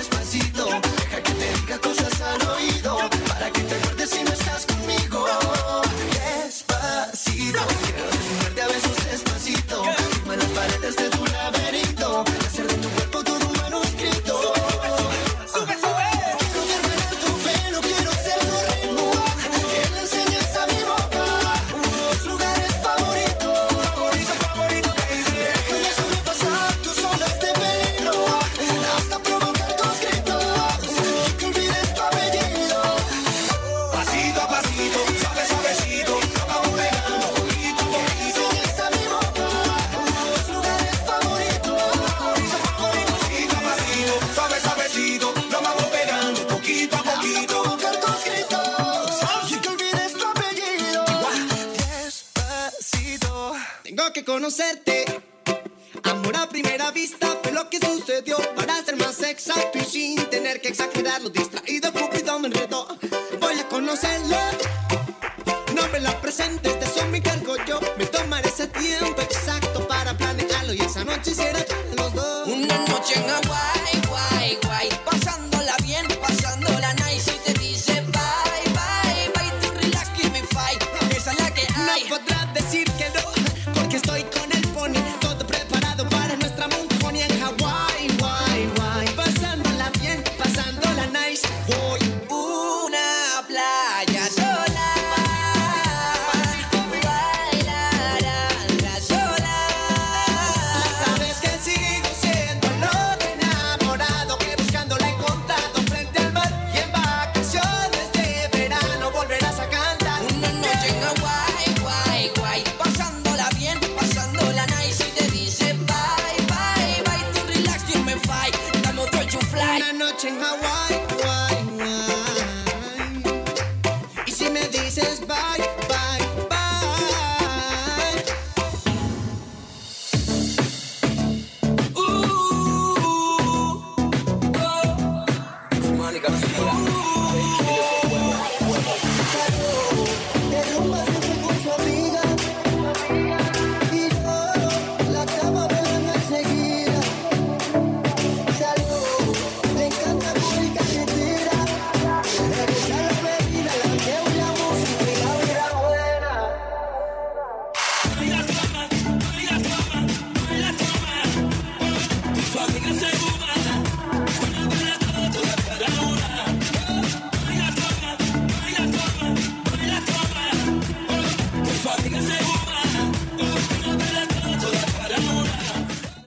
despacito. conocerte. Amor a primera vista fue lo que sucedió. Para ser más exacto y sin tener que exagerarlo, distraído, cupido me enredó. Voy a conocerlo. No me la presentes, de eso me cargo yo. Me tomaré ese tiempo exacto para planearlo. Y esa noche será los dos. Una noche en Hawái. watching my wife. Take a